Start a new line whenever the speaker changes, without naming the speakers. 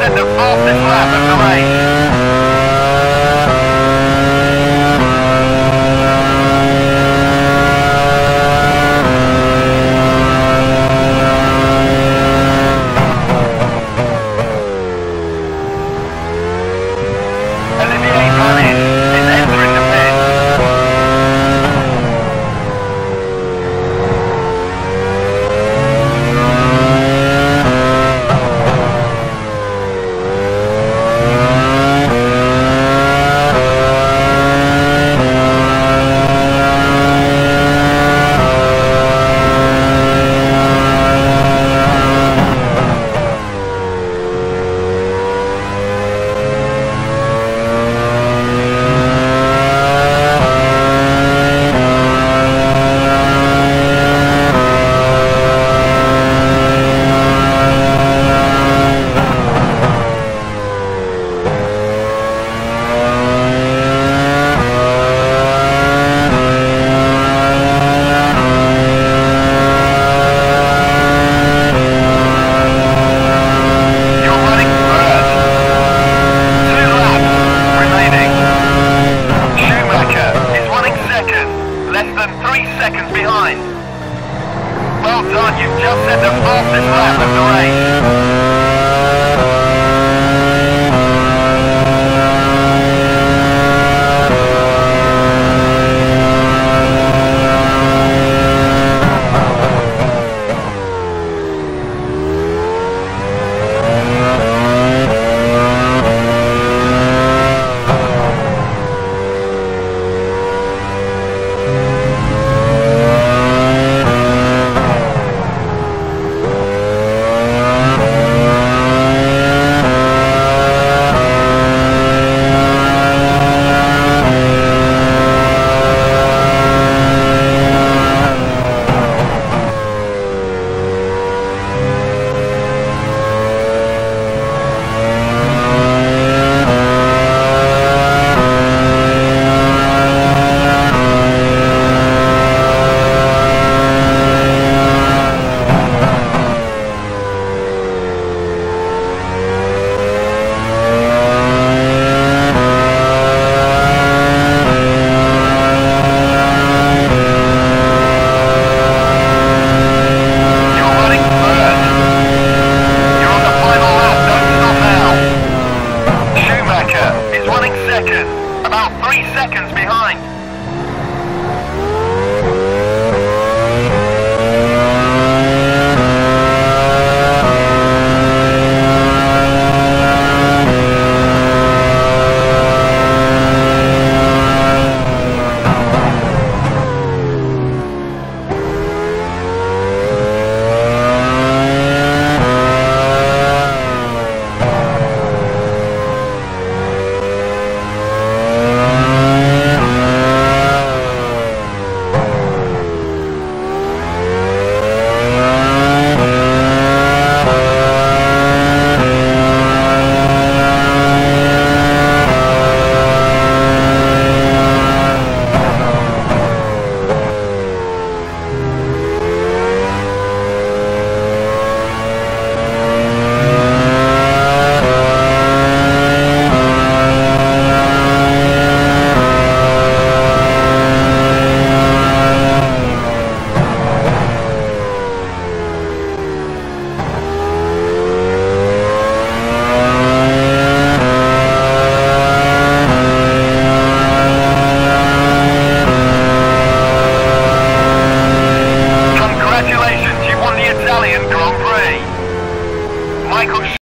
And the fastest lap of the race.